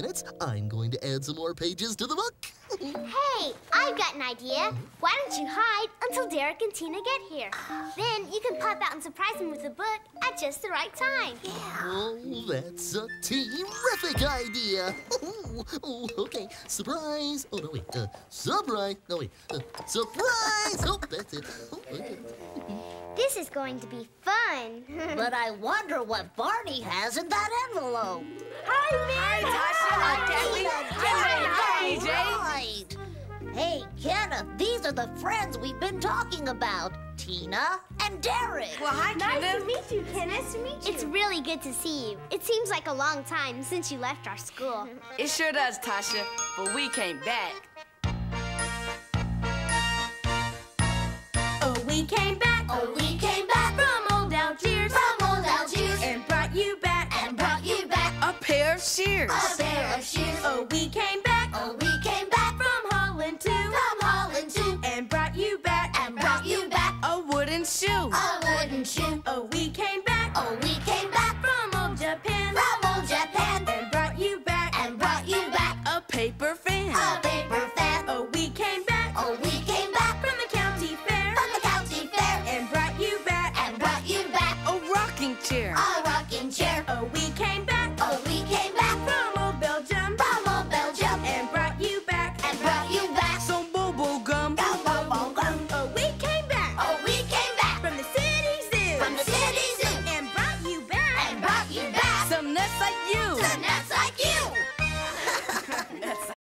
minutes, I'm going to add some more pages to the book. Hey, I've got an idea. Why don't you hide until Derek and Tina get here? Then you can pop out and surprise them with the book at just the right time. Yeah. Oh, that's a terrific idea. oh, okay, surprise. Oh, no, wait. Uh, surprise. No, wait. Uh, surprise. Oh, that's it. Oh, okay. This is going to be fun. But I wonder what Barney has in that envelope. Hi, Mary. Hey, Kenneth, these are the friends we've been talking about. Tina and Derek. Well, hi, Nice Kenneth. to meet you, Ken. Nice to meet you. It's really good to see you. It seems like a long time since you left our school. It sure does, Tosha. But we came back. Oh, we came back. Oh, we came back from old Algiers. from old Algiers And brought you back. and brought you back A pair of shears. a pair of shoes. Oh, we came back. Oh, we came And shoe. But you!